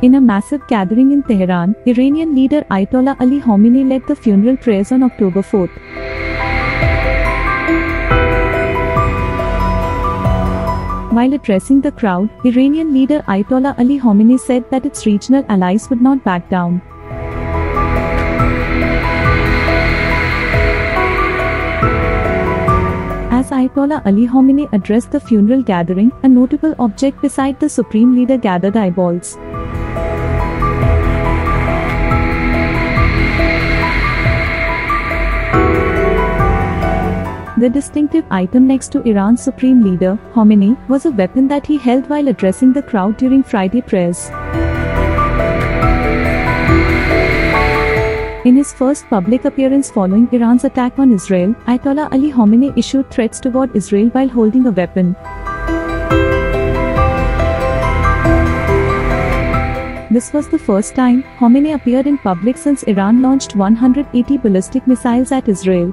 In a massive gathering in Tehran, Iranian leader Ayatollah Ali Khamenei led the funeral prayers on October 4. While addressing the crowd, Iranian leader Ayatollah Ali Khamenei said that its regional allies would not back down. As Ayatollah Ali Khamenei addressed the funeral gathering, a notable object beside the supreme leader gathered eyeballs. The distinctive item next to Iran's supreme leader, Khomeini, was a weapon that he held while addressing the crowd during Friday prayers. In his first public appearance following Iran's attack on Israel, Ayatollah Ali Khamenei issued threats toward Israel while holding a weapon. This was the first time Khomeini appeared in public since Iran launched 180 ballistic missiles at Israel.